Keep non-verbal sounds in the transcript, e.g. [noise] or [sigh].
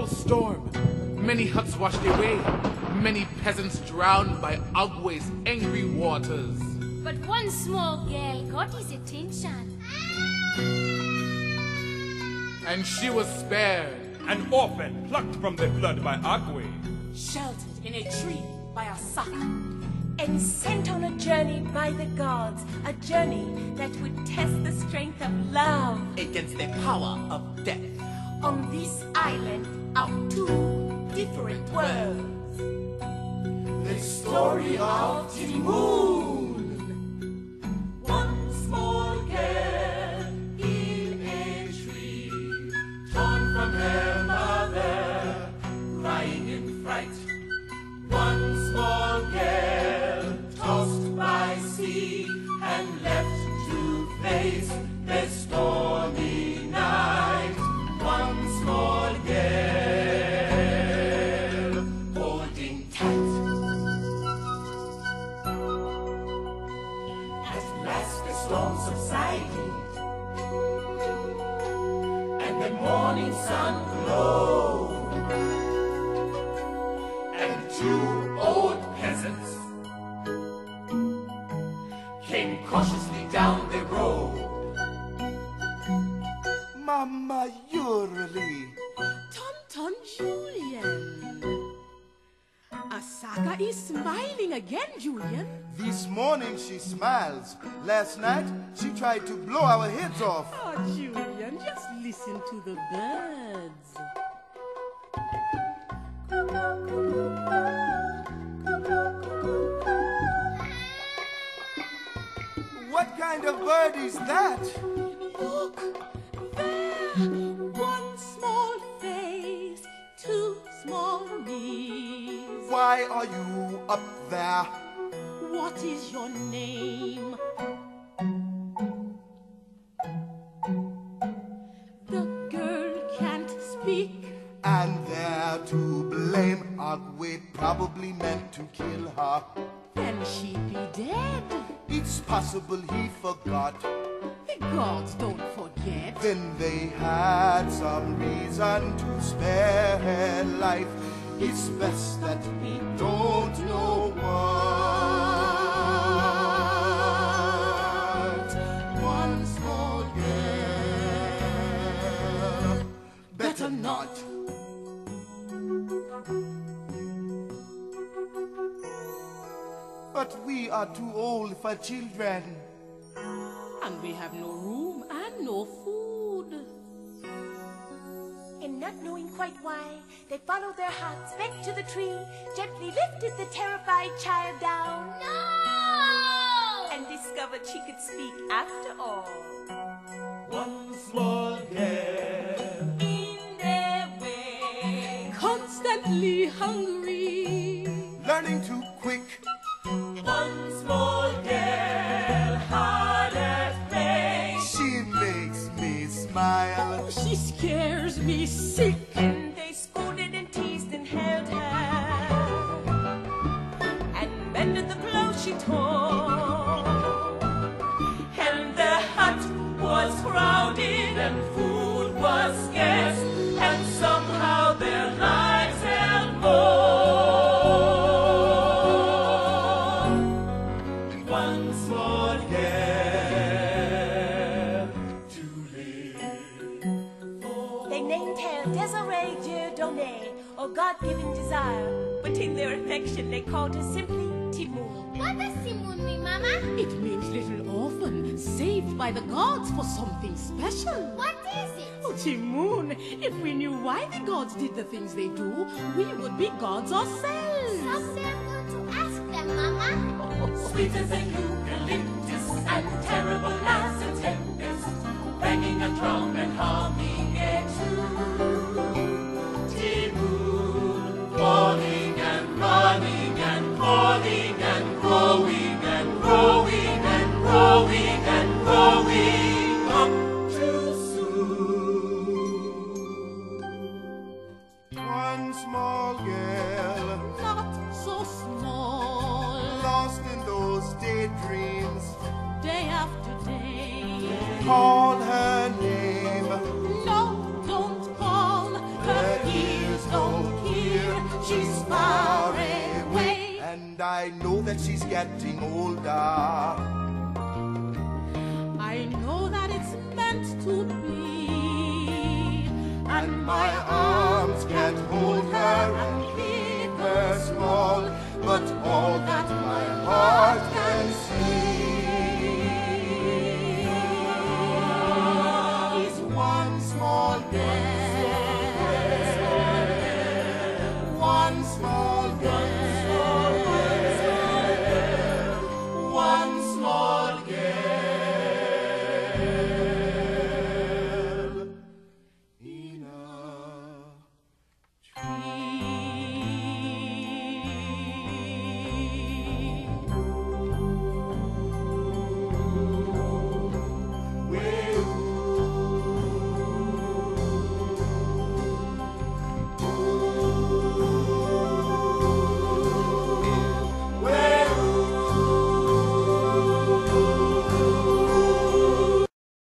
terrible storm. Many huts washed away, many peasants drowned by Agwe's angry waters. But one small girl got his attention. And she was spared. An orphan plucked from the flood by Agwe. Sheltered in a tree by Asaka. And sent on a journey by the gods. A journey that would test the strength of love. against the power of death. On this island of two different worlds. The story of Ti Moune. Sun glowed, and two old peasants came cautiously down the road. Mama Euralie. Tonton Julian. Asaka is smiling again, Julian. This morning she smiles. Last night she tried to blow our heads off. Oh, Julian, just listen to the birds. What kind of bird is that? Look, there, Why are you up there? What is your name? The girl can't speak. And they're to blame. Agwe probably meant to kill her. Then she'd be dead. It's possible he forgot. The gods don't forget. Then they had some reason to spare her life. It's best that we don't know what. Small girl, better not. But we are too old for children. And we have no room and no food. And not knowing quite why, they followed their hearts back to the tree, gently lifted the terrified child down, No! and discovered she could speak after all. One small girl In their way, Constantly hungry. Learning too quick. Her Desiree Dieudonné, or God-given desire, but in their affection they called her simply Ti Moune. What does Ti Moune mean, Mama? It means little orphan, saved by the gods for something special. What is it? Oh, Ti Moune, if we knew why the gods did the things they do, we would be gods ourselves. Someday I'm going to ask them, Mama. [laughs] Sweet as a one small girl, not so small, lost in those daydreams, day after day. Call her name. No, don't call her. Ears don't hear. She's far away, and I know that she's getting older. I know that it's meant to be, and my eyes arms can't hold her and keep her small, but all that